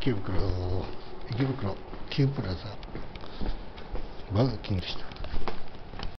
池袋池袋 Q プラザバーガーキングでした。